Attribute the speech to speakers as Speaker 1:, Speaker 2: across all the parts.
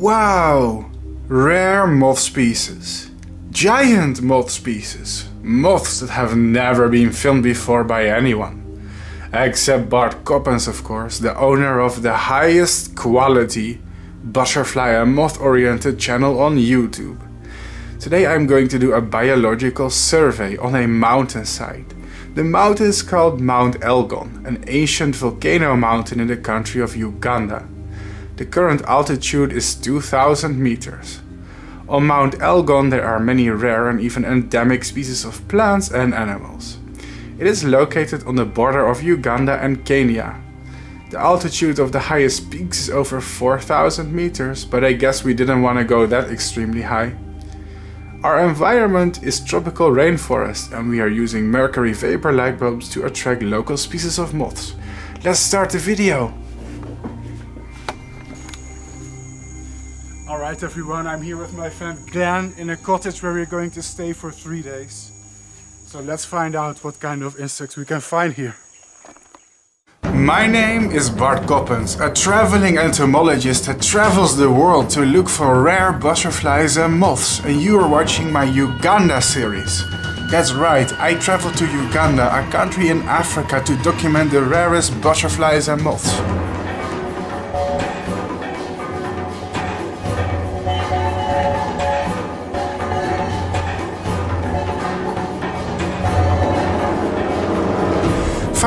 Speaker 1: Wow! Rare moth species. Giant moth species. Moths that have never been filmed before by anyone. Except Bart Coppens, of course, the owner of the highest quality butterfly and moth oriented channel on YouTube. Today I'm going to do a biological survey on a mountainside. The mountain is called Mount Elgon, an ancient volcano mountain in the country of Uganda. The current altitude is 2000 meters. On Mount Elgon there are many rare and even endemic species of plants and animals. It is located on the border of Uganda and Kenya. The altitude of the highest peaks is over 4000 meters, but I guess we didn't want to go that extremely high. Our environment is tropical rainforest and we are using mercury vapor light bulbs to attract local species of moths. Let's start the video! Alright everyone, I'm here with my friend Glenn in a cottage where we're going to stay for three days. So let's find out what kind of insects we can find here. My name is Bart Coppens, a traveling entomologist that travels the world to look for rare butterflies and moths and you are watching my Uganda series. That's right, I traveled to Uganda, a country in Africa to document the rarest butterflies and moths.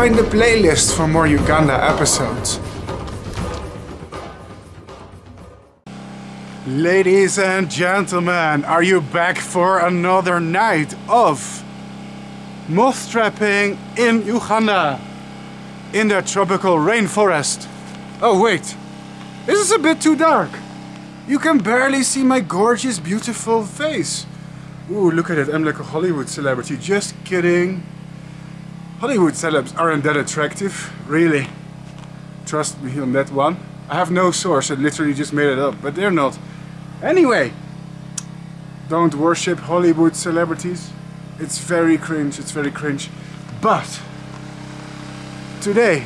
Speaker 1: Find the playlist for more Uganda episodes. Ladies and gentlemen, are you back for another night of moth trapping in Uganda? In the tropical rainforest. Oh wait, this is a bit too dark. You can barely see my gorgeous, beautiful face. Ooh, look at it, I'm like a Hollywood celebrity. Just kidding. Hollywood celebs aren't that attractive, really. Trust me on that one. I have no source, I literally just made it up, but they're not. Anyway, don't worship Hollywood celebrities. It's very cringe, it's very cringe. But, today,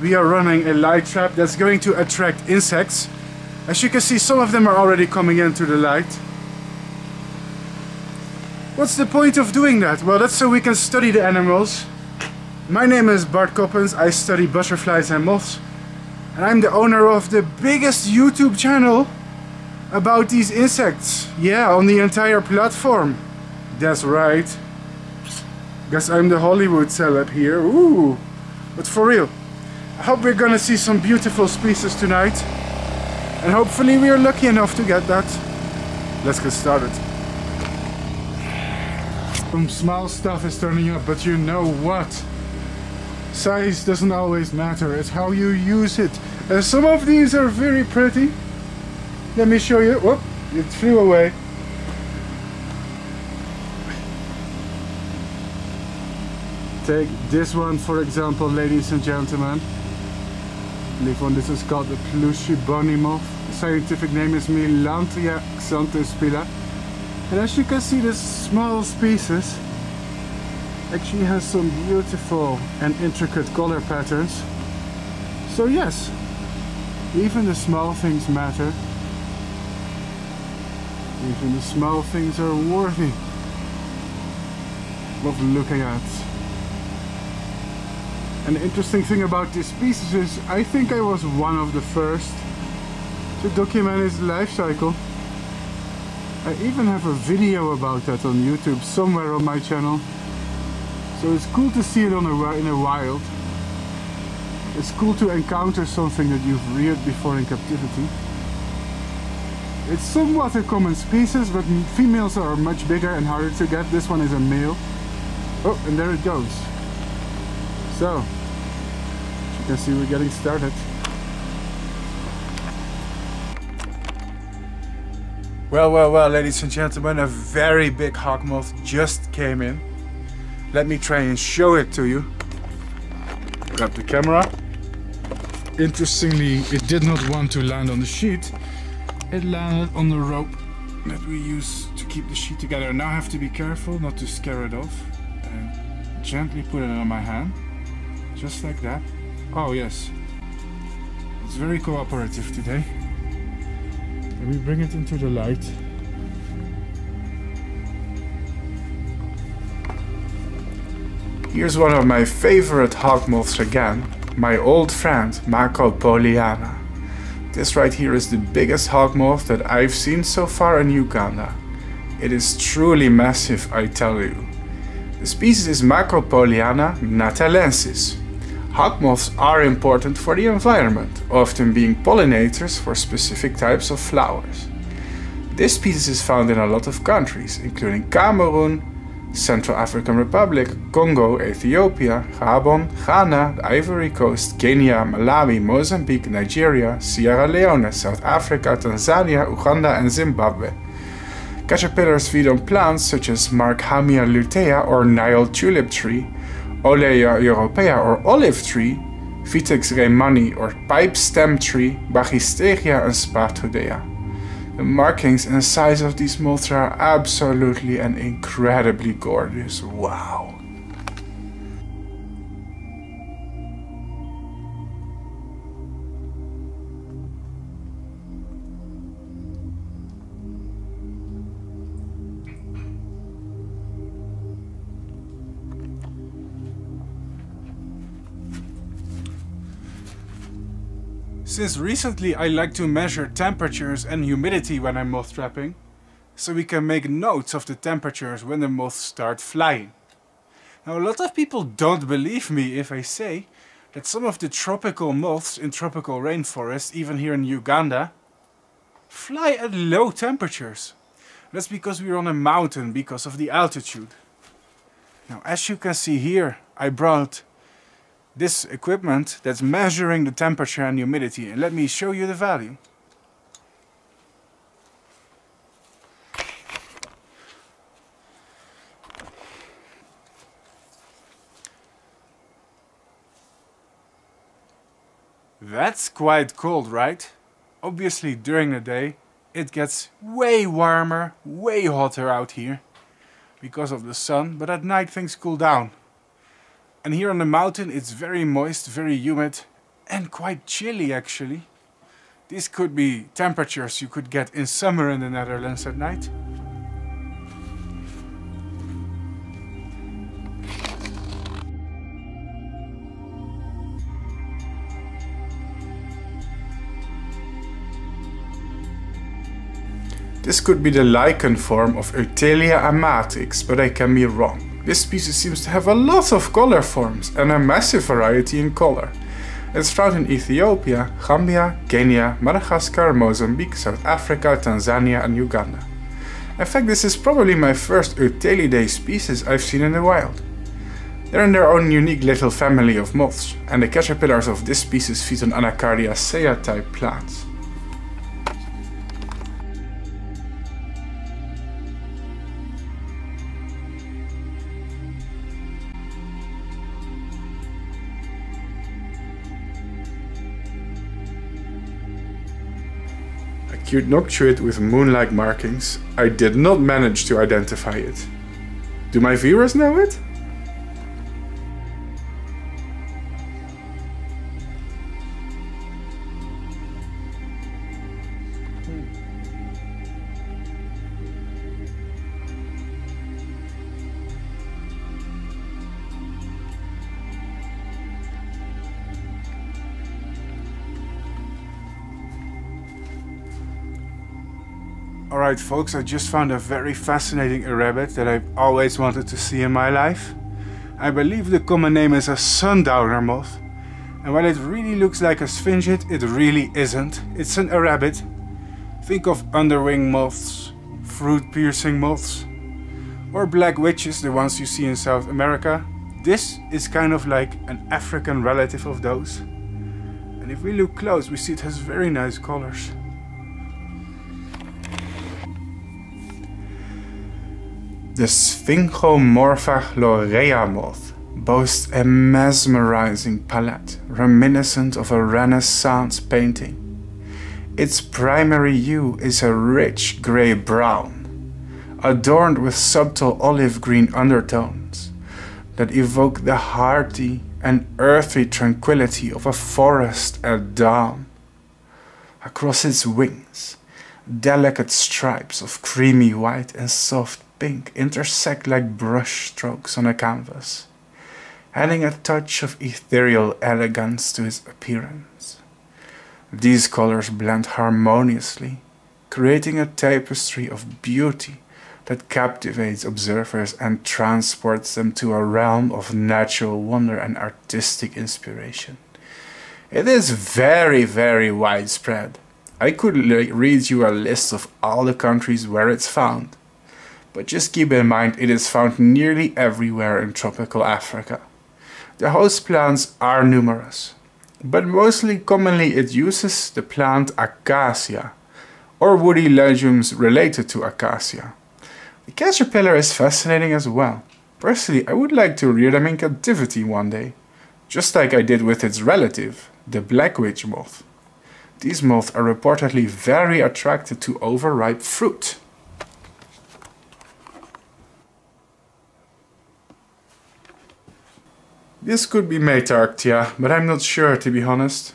Speaker 1: we are running a light trap that's going to attract insects. As you can see, some of them are already coming into the light. What's the point of doing that? Well, that's so we can study the animals my name is Bart Coppens, I study butterflies and moths and I'm the owner of the biggest YouTube channel about these insects. Yeah, on the entire platform. That's right. Guess I'm the Hollywood celeb here. Ooh. But for real, I hope we're gonna see some beautiful species tonight. And hopefully we are lucky enough to get that. Let's get started. Some small stuff is turning up, but you know what? Size doesn't always matter, it's how you use it. Uh, some of these are very pretty. Let me show you. Whoop, it flew away. Take this one for example, ladies and gentlemen. This one, this is called the Plushy Bunny Moth. The scientific name is Meillandria xanthospila. And as you can see, this small species actually has some beautiful and intricate color patterns. So yes, even the small things matter. Even the small things are worthy of looking at. And the interesting thing about this species is I think I was one of the first to document its life cycle. I even have a video about that on YouTube somewhere on my channel. So it's cool to see it on in a wild. It's cool to encounter something that you've reared before in captivity. It's somewhat a common species, but females are much bigger and harder to get. This one is a male. Oh, and there it goes. So, as you can see, we're getting started. Well, well, well, ladies and gentlemen, a very big hawk moth just came in. Let me try and show it to you. Grab the camera. Interestingly, it did not want to land on the sheet. It landed on the rope that we use to keep the sheet together. Now I have to be careful not to scare it off. And gently put it on my hand. Just like that. Oh yes. It's very cooperative today. Let me bring it into the light. Here's one of my favorite hawk moths again, my old friend Macropoliana. This right here is the biggest hawk moth that I've seen so far in Uganda. It is truly massive, I tell you. The species is Macropoliana natalensis. Hawk moths are important for the environment, often being pollinators for specific types of flowers. This species is found in a lot of countries, including Cameroon, Central African Republic, Congo, Ethiopia, Gabon, Ghana, the Ivory Coast, Kenya, Malawi, Mozambique, Nigeria, Sierra Leone, South Africa, Tanzania, Uganda and Zimbabwe. Caterpillars feed on plants such as Markhamia lutea or Nile tulip tree, Olea europaea or olive tree, Vitex reymani or pipe stem tree, Brachystegia and Spathodea. The markings and size of these moths are absolutely and incredibly gorgeous. Wow. Since recently I like to measure temperatures and humidity when I'm moth trapping, so we can make notes of the temperatures when the moths start flying. Now a lot of people don't believe me if I say that some of the tropical moths in tropical rainforests, even here in Uganda, fly at low temperatures. That's because we're on a mountain because of the altitude. Now as you can see here, I brought this equipment that's measuring the temperature and humidity. And let me show you the value. That's quite cold, right? Obviously during the day it gets way warmer, way hotter out here because of the sun, but at night things cool down. And here on the mountain it's very moist, very humid and quite chilly actually. These could be temperatures you could get in summer in the Netherlands at night. This could be the lichen form of Eutelia amatrix, but I can be wrong. This species seems to have a lot of color forms and a massive variety in color. It's found in Ethiopia, Gambia, Kenya, Madagascar, Mozambique, South Africa, Tanzania and Uganda. In fact, this is probably my first Euteliidae species I've seen in the wild. They're in their own unique little family of moths, and the caterpillars of this species feed on Anacardiaceae type plants. Noctuid with moon-like markings. I did not manage to identify it. Do my viewers know it? Alright folks, I just found a very fascinating erebid that I've always wanted to see in my life. I believe the common name is a sundowner moth. And while it really looks like a sphingid, it really isn't. It's an erebid. Think of underwing moths, fruit-piercing moths, or black witches, the ones you see in South America. This is kind of like an African relative of those. And if we look close, we see it has very nice colors. The Sphingomorpha chlorea moth boasts a mesmerizing palette reminiscent of a Renaissance painting. Its primary hue is a rich grey-brown, adorned with subtle olive-green undertones that evoke the hearty and earthy tranquility of a forest at dawn. Across its wings, Delicate stripes of creamy white and soft pink intersect like brush strokes on a canvas, adding a touch of ethereal elegance to his appearance. These colors blend harmoniously, creating a tapestry of beauty that captivates observers and transports them to a realm of natural wonder and artistic inspiration. It is very, very widespread. I could read you a list of all the countries where it's found, but just keep in mind it is found nearly everywhere in tropical Africa. The host plants are numerous, but mostly commonly it uses the plant acacia, or woody legumes related to acacia. The caterpillar is fascinating as well. Personally, I would like to rear them in captivity one day, just like I did with its relative, the black witch moth. These moths are reportedly very attracted to overripe fruit. This could be Metarctia, but I'm not sure to be honest.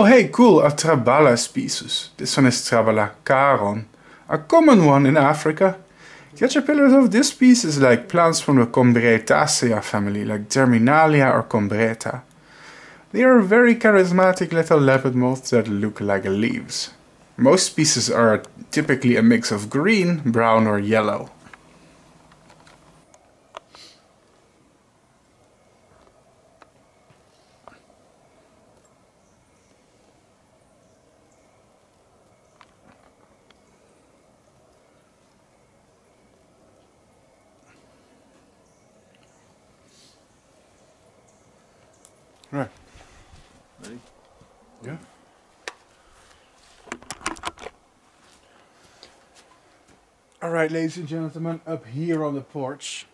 Speaker 1: Oh, hey, cool, a Trabala species. This one is Trabala charon, a common one in Africa. Caterpillars of this species like plants from the Combretaceae family, like Terminalia or Combreta. They are very charismatic little lappet moths that look like leaves. Most species are typically a mix of green, brown or yellow. Right. Ready? Yeah. All right, ladies and gentlemen, up here on the porch,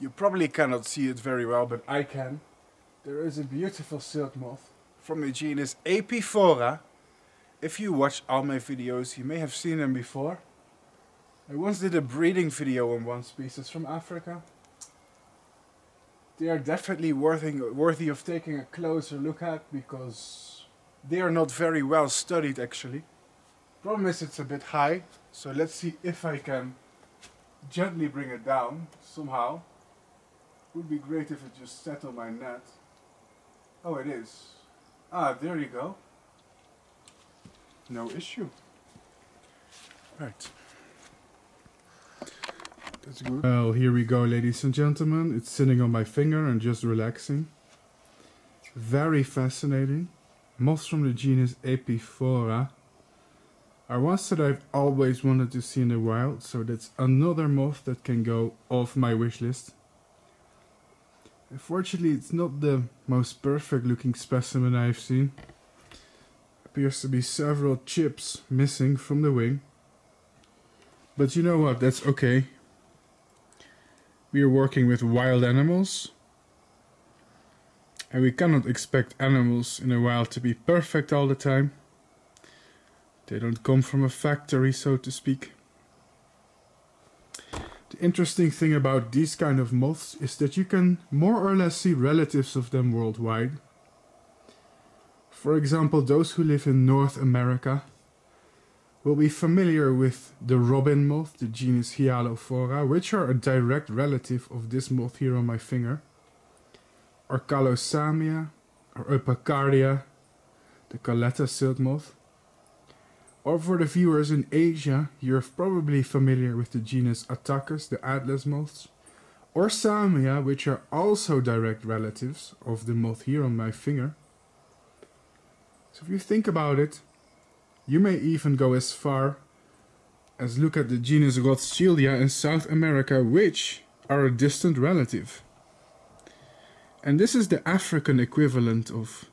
Speaker 1: you probably cannot see it very well, but I can. There is a beautiful silk moth from the genus Epiphora. If you watch all my videos, you may have seen them before. I once did a breeding video on one species from Africa they are definitely worthy, worthy of taking a closer look at because they are not very well studied actually. Problem is it's a bit high, so let's see if I can gently bring it down somehow. Would be great if it just on my net. Oh, it is. Ah, there you go. No issue. Right. That's good. Well, here we go, ladies and gentlemen. It's sitting on my finger and just relaxing. Very fascinating. Moths from the genus Epiphora are ones that I've always wanted to see in the wild, so that's another moth that can go off my wish list. Unfortunately, it's not the most perfect looking specimen I've seen. Appears to be several chips missing from the wing. But you know what, that's okay we are working with wild animals and we cannot expect animals in the wild to be perfect all the time. They don't come from a factory, so to speak. The interesting thing about these kind of moths is that you can more or less see relatives of them worldwide. For example, those who live in North America will be familiar with the robin moth, the genus Hyalophora, which are a direct relative of this moth here on my finger, or Callosamia, or Eupackardia, the Calleta silk moth. Or for the viewers in Asia, you're probably familiar with the genus Attacus, the atlas moths, or Samia, which are also direct relatives of the moth here on my finger. So if you think about it, you may even go as far as look at the genus Rothschildia in South America, which are a distant relative. And this is the African equivalent of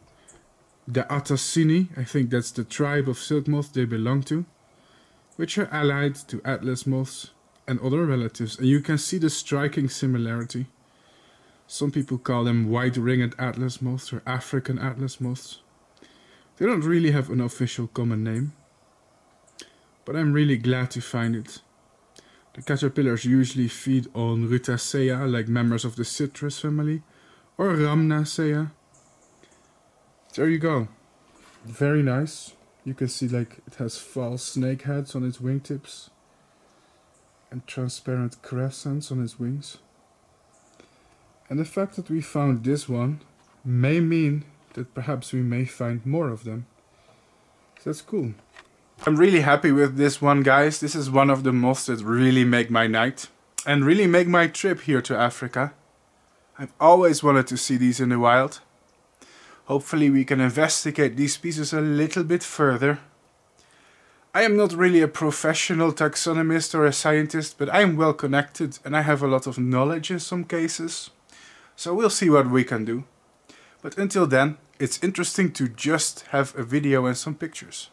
Speaker 1: the Attacini, I think that's the tribe of silk moth they belong to, which are allied to Atlas moths and other relatives, and you can see the striking similarity. Some people call them white-ringed Atlas moths or African Atlas moths. They don't really have an official common name, but I'm really glad to find it. The caterpillars usually feed on Rutaceae, like members of the citrus family, or Rhamnaceae. There you go. Very nice. You can see like it has false snake heads on its wingtips and transparent crescents on its wings. And the fact that we found this one may mean that perhaps we may find more of them. So that's cool. I'm really happy with this one guys. This is one of the moths that really make my night and really make my trip here to Africa. I've always wanted to see these in the wild. Hopefully we can investigate these pieces a little bit further. I am not really a professional taxonomist or a scientist, but I am well connected and I have a lot of knowledge in some cases. So we'll see what we can do. But until then, it's interesting to just have a video and some pictures.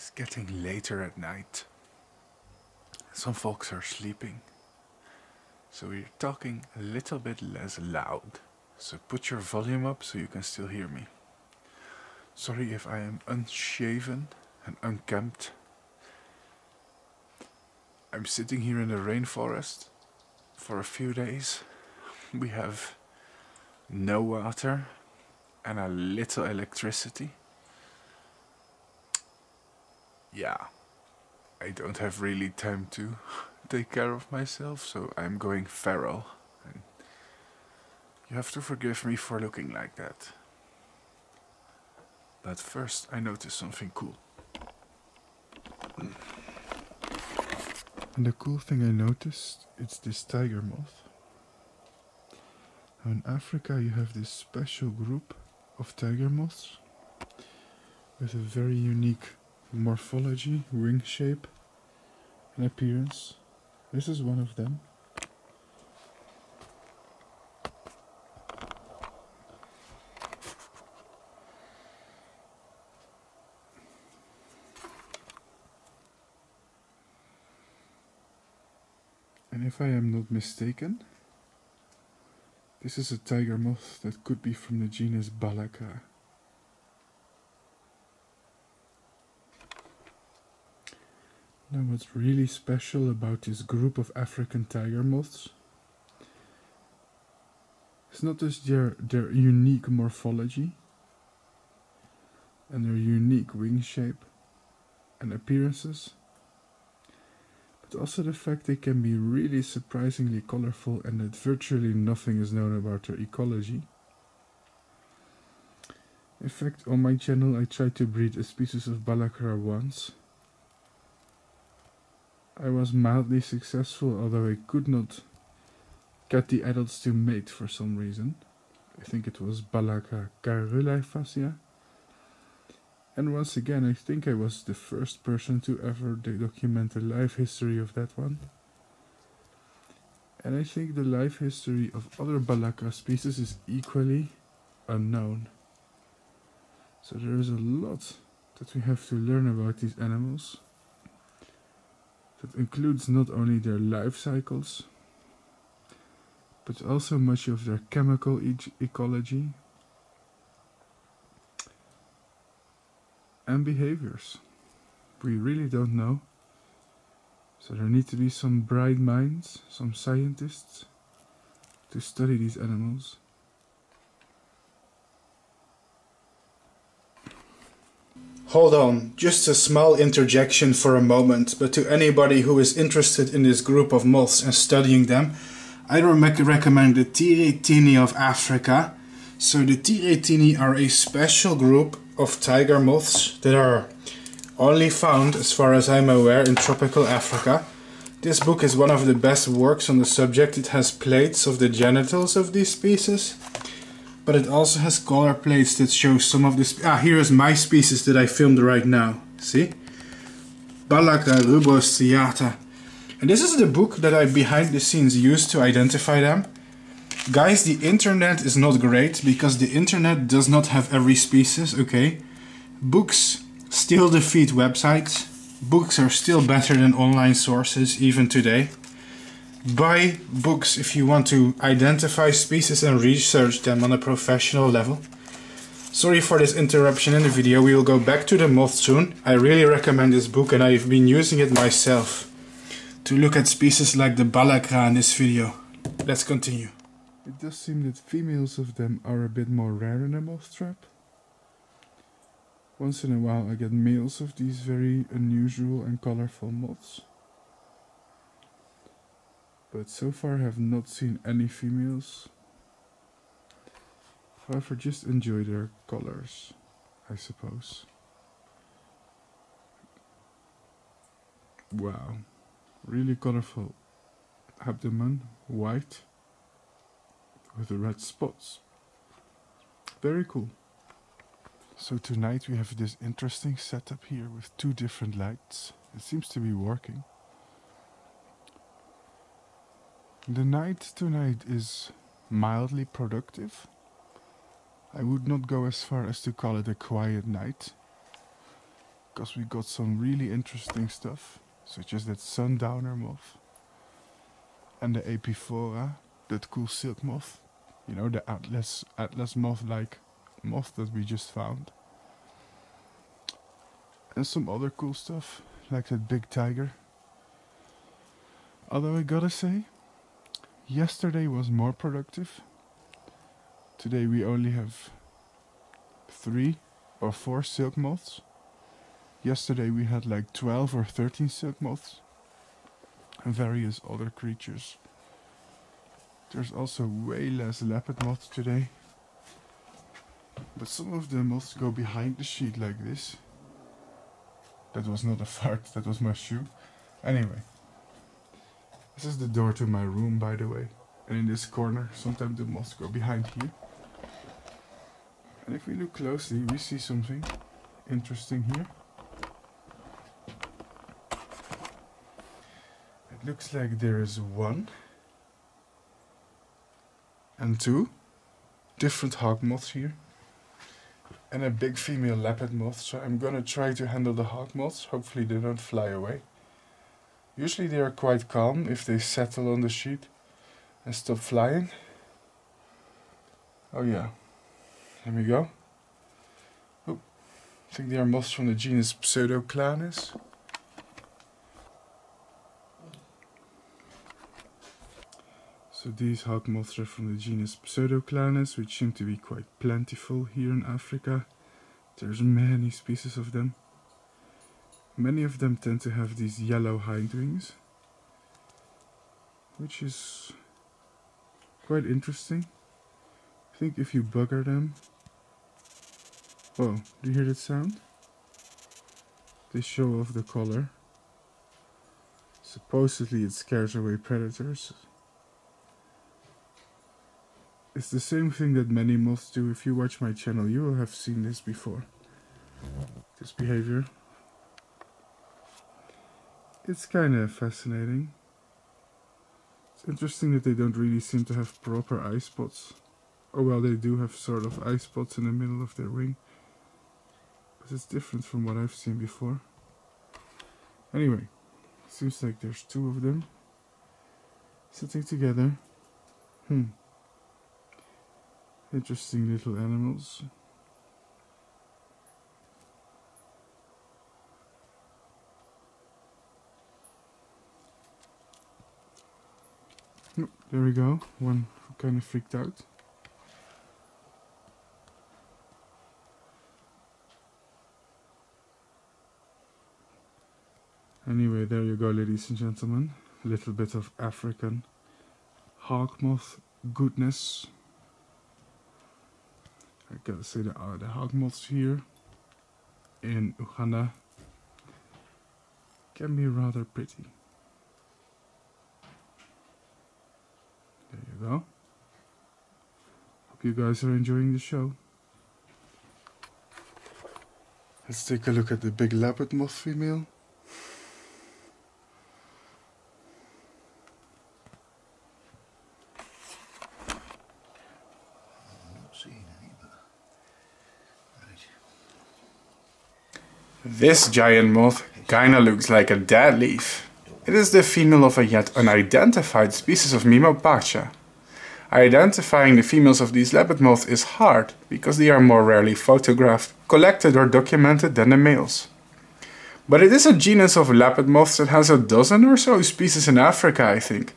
Speaker 1: It's getting later at night. Some folks are sleeping. So we're talking a little bit less loud. So put your volume up so you can still hear me. Sorry if I am unshaven and unkempt. I'm sitting here in the rainforest for a few days. We have no water and a little electricity yeah, I don't have really time to take care of myself, so I'm going feral. And you have to forgive me for looking like that. But first, I noticed something cool. And the cool thing I noticed, it's this tiger moth. Now in Africa you have this special group of tiger moths with a very unique morphology, wing shape, and appearance. This is one of them. And if I am not mistaken, this is a tiger moth that could be from the genus Balacra. Now what's really special about this group of African tiger moths it's not just their, their unique morphology and their unique wing shape and appearances, but also the fact they can be really surprisingly colorful and that virtually nothing is known about their ecology. In fact, on my channel I tried to breed a species of Balacra once, I was mildly successful, although I could not get the adults to mate for some reason. I think it was Balacra fascia. And once again, I think I was the first person to ever document the life history of that one. And I think the life history of other Balacra species is equally unknown. So there is a lot that we have to learn about these animals. That includes not only their life cycles, but also much of their chemical e ecology and behaviors. We really don't know. So there need to be some bright minds, some scientists, to study these animals. Hold on, just a small interjection for a moment, but to anybody who is interested in this group of moths and studying them, I recommend the Thyretini of Africa. So the Thyretini are a special group of tiger moths that are only found, as far as I'm aware, in tropical Africa. This book is one of the best works on the subject. It has plates of the genitals of these species but it also has color plates that show some of this. Ah, here is my species that I filmed right now. See?
Speaker 2: Balacra rubrostriata. And this is the book that I behind the scenes used to identify them. Guys, the internet is not great because the internet does not have every species, okay? Books still defeat websites. Books are still better than online sources even today. Buy books if you want to identify species and research them on a professional level. Sorry for this interruption in the video, we will go back to the moth soon. I really recommend this book and I've been using it myself to look at species like the balacra in this video. Let's continue.
Speaker 1: It does seem that females of them are a bit more rare in a moth trap. Once in a while I get males of these very unusual and colorful moths. But so far I have not seen any females. However, just enjoy their colors, I suppose. Wow, really colorful abdomen, white with the red spots. Very cool. So tonight we have this interesting setup here with two different lights. It seems to be working. The night tonight is mildly productive. I would not go as far as to call it a quiet night. Because we got some really interesting stuff, such as that sundowner moth and the Epiphora, that cool silk moth. You know, the atlas atlas moth like moth that we just found. And some other cool stuff, like that big tiger. Although I gotta say, yesterday was more productive. Today we only have three or four silk moths. Yesterday we had like 12 or 13 silk moths and various other creatures. There's also way less lappet moths today. But some of the moths go behind the sheet like this. That was not a fart, that was my shoe. Anyway. This is the door to my room by the way. And in this corner, sometimes the moths go behind here. And if we look closely, we see something interesting here. It looks like there is one and two different hawk moths here and a big female lappet moth so I'm gonna try to handle the hawk moths hopefully they don't fly away usually they are quite calm if they settle on the sheet and stop flying. Oh yeah. There we go. Oh, I think they are moths from the genus Pseudoclanis So these hawk moths are from the genus Pseudoclanis, which seem to be quite plentiful here in Africa. There's many species of them. Many of them tend to have these yellow hindwings, which is quite interesting. I think if you bugger them... Oh, do you hear that sound? They show off the color. Supposedly it scares away predators. It's the same thing that many moths do. If you watch my channel, you will have seen this before. This behavior. It's kind of fascinating. It's interesting that they don't really seem to have proper eye spots. Oh well, they do have sort of eye spots in the middle of their wing. But it's different from what I've seen before. Anyway, seems like there's two of them sitting together. Hmm. Interesting little animals. There we go, one kind of freaked out. Anyway, there you go ladies and gentlemen. A little bit of African hawk moth goodness. I gotta say the, uh, the hawk moths here in Uganda can be rather pretty. There you go. Hope you guys are enjoying the show. Let's take a look at the big lappet moth female. This giant moth kinda looks like a dead leaf. It is the female of a yet unidentified species of Mimopacha. Identifying the females of these lappet moths is hard because they are more rarely photographed, collected or documented than the males. But it is a genus of lappet moths that has a dozen or so species in Africa, I think.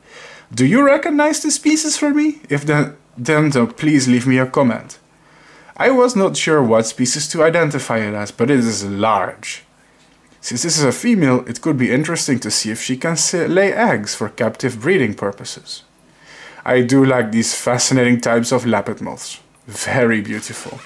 Speaker 1: Do you recognize the species for me? If then, then please leave me a comment. I was not sure what species to identify it as, but it is large. Since this is a female, it could be interesting to see if she can lay eggs for captive breeding purposes. I do like these fascinating types of lappet moths. Very beautiful.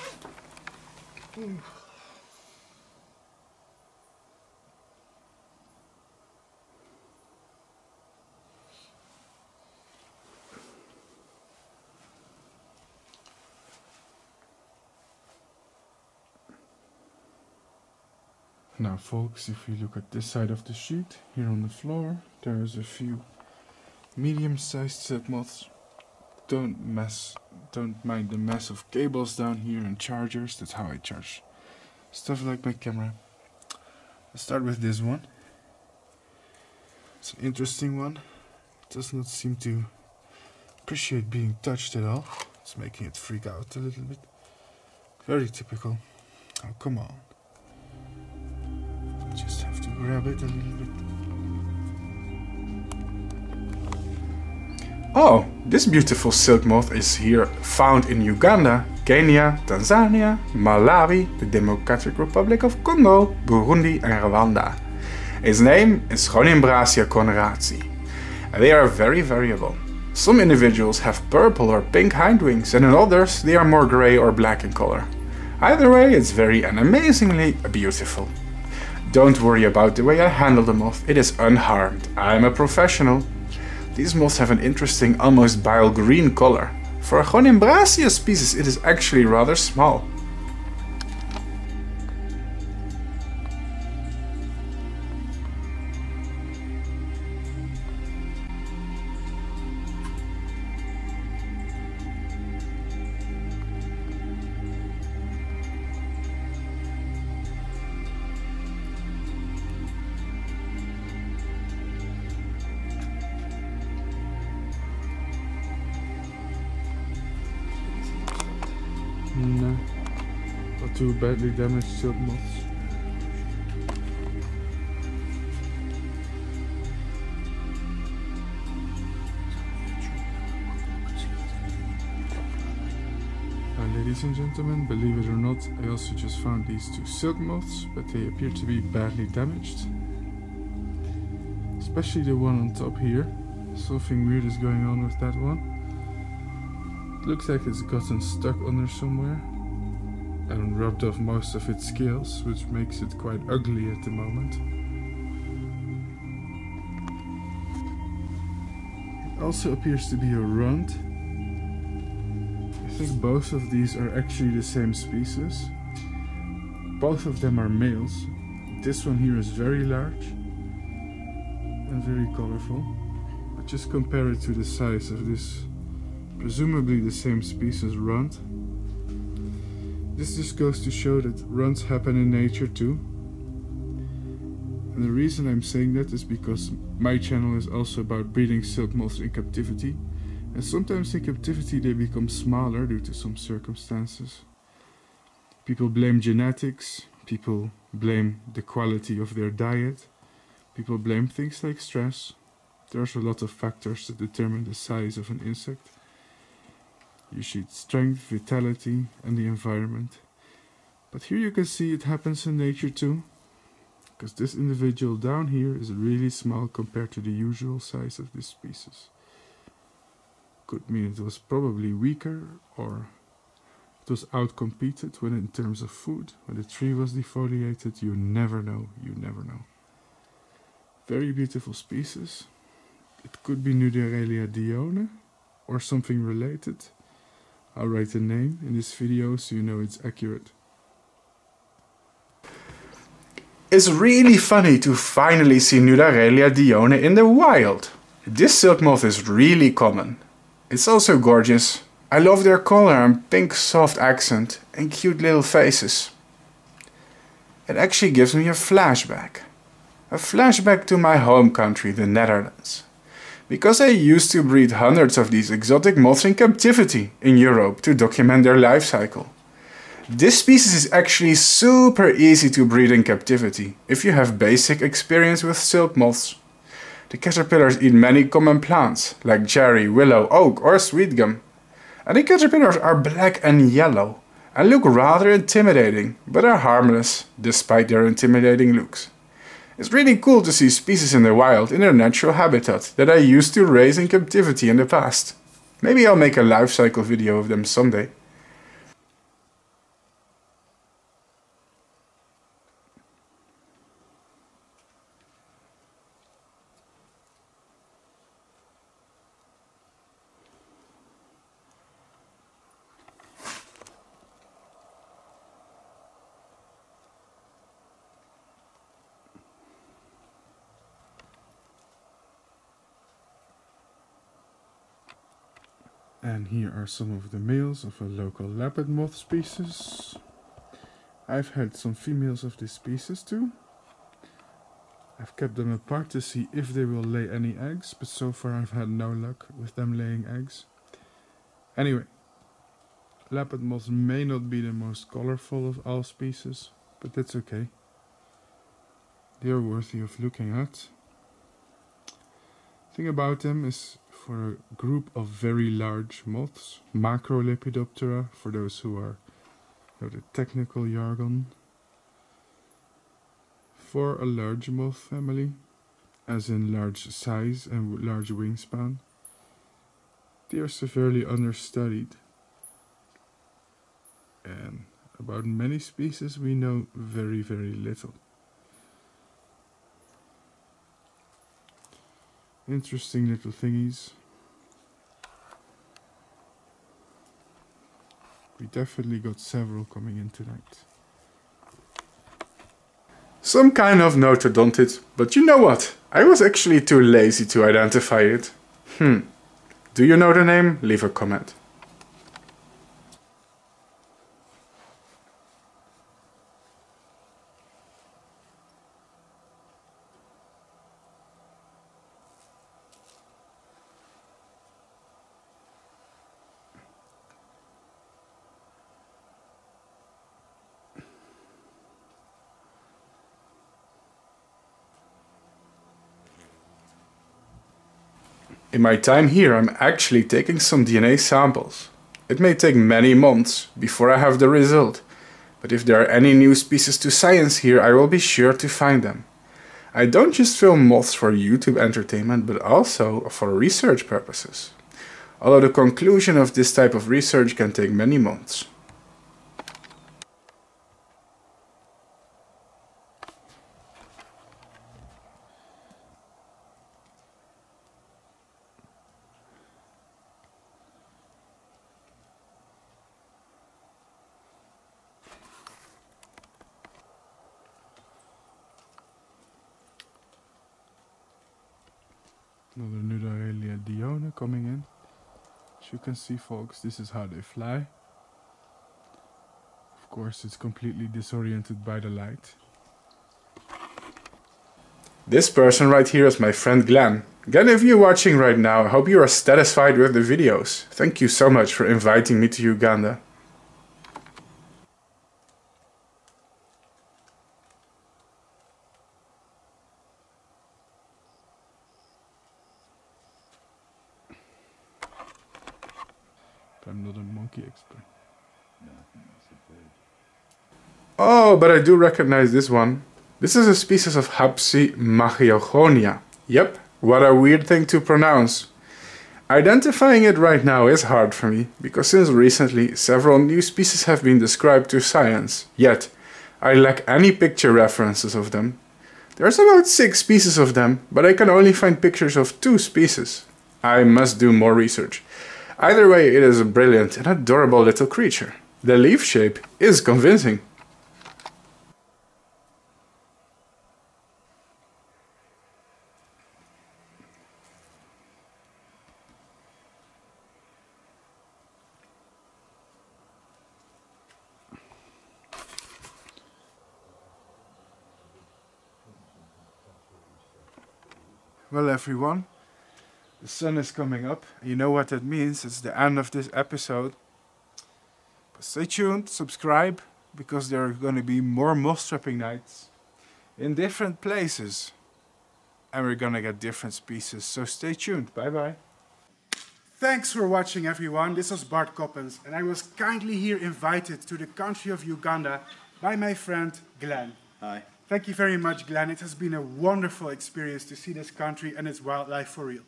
Speaker 3: Now folks, if you look at this side of the sheet, here on the floor, there's a few medium-sized set moths. Don't mess, don't mind the mess of cables down here and chargers, that's how I charge stuff like my camera. Let's start with this one. It's an interesting one. It does not seem to appreciate being touched at all. It's making it freak out a little bit. Very typical. Oh, come on. Grab it a little bit.
Speaker 1: Oh, this beautiful silk moth is here found in Uganda, Kenya, Tanzania, Malawi, the Democratic Republic of Congo, Burundi and Rwanda. Its name is Gonimbrasia conradsi. They are very variable. Some individuals have purple or pink hindwings and in others they are more grey or black in color. Either way, it's very and amazingly beautiful. Don't worry about the way I handle the moth, it is unharmed. I'm a professional. These moths have an interesting, almost bile green color. For a Gonimbrasia species, it is actually rather small.
Speaker 3: Badly damaged silk moths. Uh, ladies and gentlemen, believe it or not, I also just found these two silk moths, but they appear to be badly damaged. Especially the one on top here. Something weird is going on with that one. Looks like it's gotten stuck under somewhere and rubbed off most of its scales, which makes it quite ugly at the moment. It also appears to be a runt. I think both of these are actually the same species. Both of them are males. This one here is very large and very colorful. But just compare it to the size of this presumably the same species runt. This just goes to show that runs happen in nature too. And the reason I'm saying that is because my channel is also about breeding silk moths in captivity. And sometimes in captivity they become smaller due to some circumstances. People blame genetics, people blame the quality of their diet, people blame things like stress. There's a lot of factors that determine the size of an insect. You see strength, vitality, and the environment. But here you can see it happens in nature too. Because this individual down here is really small compared to the usual size of this species. Could mean it was probably weaker or it was outcompeted when in terms of food. When the tree was defoliated, you never know, you never know. Very beautiful species. It could be Nudaurelia dione or something related. I'll write the name in this video so you know it's accurate.
Speaker 1: It's really funny to finally see Nudaurelia dione in the wild. This silk moth is really common. It's also gorgeous. I love their color and pink soft accent and cute little faces. it actually gives me a flashback. A flashback to my home country, the Netherlands. Because I used to breed hundreds of these exotic moths in captivity in Europe to document their life cycle. This species is actually super easy to breed in captivity if you have basic experience with silk moths. The caterpillars eat many common plants like cherry, willow, oak or sweet gum. And the caterpillars are black and yellow and look rather intimidating, but are harmless despite their intimidating looks. It's really cool to see species in the wild in their natural habitat that I used to raise in captivity in the past. Maybe I'll make a life cycle video of them someday.
Speaker 3: And here are some of the males of a local lappet moth species. I've had some females of this species too. I've kept them apart to see if they will lay any eggs, but so far I've had no luck with them laying eggs. Anyway, lappet moths may not be the most colorful of all species, but that's okay. They are worthy of looking at. Thing about them is for a group of very large moths, Macrolepidoptera, for those who are know the technical jargon. For a large moth family, as in large size and large wingspan, they are severely understudied. And about many species we know very very little. Interesting little thingies. We definitely got several coming in tonight.
Speaker 1: Some kind of notodontid, but you know what? I was actually too lazy to identify it. Hmm. Do you know the name? Leave a comment. In my time here, I'm actually taking some DNA samples. It may take many months before I have the result, but if there are any new species to science here, I will be sure to find them. I don't just film moths for YouTube entertainment, but also for research purposes. Although the conclusion of this type of research can take many months.
Speaker 3: Another Nudaurelia dione coming in. As you can see folks, this is how they fly. Of course it's completely disoriented by the light.
Speaker 1: This person right here is my friend Glenn. Glenn, if you're watching right now, I hope you are satisfied with the videos. Thank you so much for inviting me to Uganda.
Speaker 3: But I'm not a monkey expert.
Speaker 1: Oh, but I do recognize this one. This is a species of Hapsi magiogonia. Yep, what a weird thing to pronounce. Identifying it right now is hard for me, because since recently several new species have been described to science, yet I lack any picture references of them. There's about six species of them, but I can only find pictures of two species. I must do more research. Either way, it is a brilliant and adorable little creature. The leaf shape is convincing. Well, everyone, the sun is coming up. You know what that means. It's the end of this episode. But stay tuned, subscribe, because there are going to be more moth trapping nights in different places. And we're going to get different species. So stay tuned. Bye bye. Thanks for watching, everyone. This was Bart Coppens, and I was kindly here invited to the country of Uganda by my friend Glenn.
Speaker 4: Hi.
Speaker 1: Thank you very much, Glenn. It has been a wonderful experience to see this country and its wildlife for real.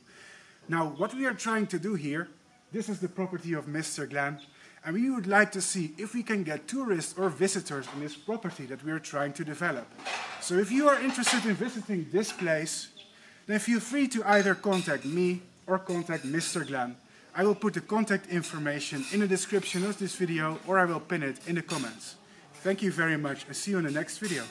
Speaker 1: Now, what we are trying to do here, this is the property of Mr. Glenn, and we would like to see if we can get tourists or visitors on this property that we are trying to develop. So if you are interested in visiting this place, then feel free to either contact me or contact Mr. Glenn. I will put the contact information in the description of this video or I will pin it in the comments. Thank you very much and see you in the next video.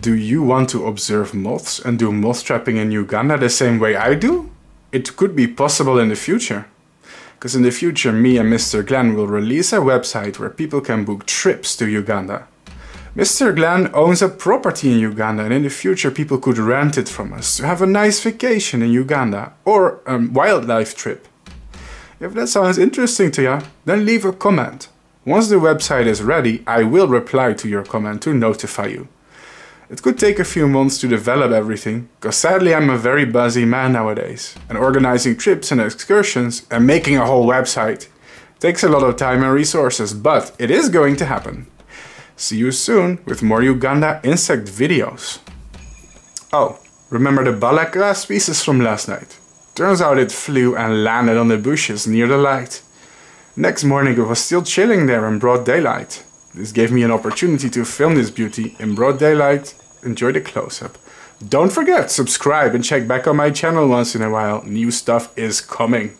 Speaker 1: Do you want to observe moths and do moth trapping in Uganda the same way I do? It could be possible in the future. Because in the future me and Mr. Glenn will release a website where people can book trips to Uganda. Mr. Glenn owns a property in Uganda and in the future people could rent it from us to have a nice vacation in Uganda or a wildlife trip. If that sounds interesting to you, then leave a comment. Once the website is ready, I will reply to your comment to notify you. It could take a few months to develop everything, because sadly I'm a very busy man nowadays, and organizing trips and excursions and making a whole website takes a lot of time and resources, but it is going to happen. See you soon with more Uganda insect videos. Oh, remember the balacra species from last night? Turns out it flew and landed on the bushes near the light. Next morning it was still chilling there in broad daylight. This gave me an opportunity to film this beauty in broad daylight. Enjoy the close-up. Don't forget, subscribe and check back on my channel once in a while. New stuff is coming.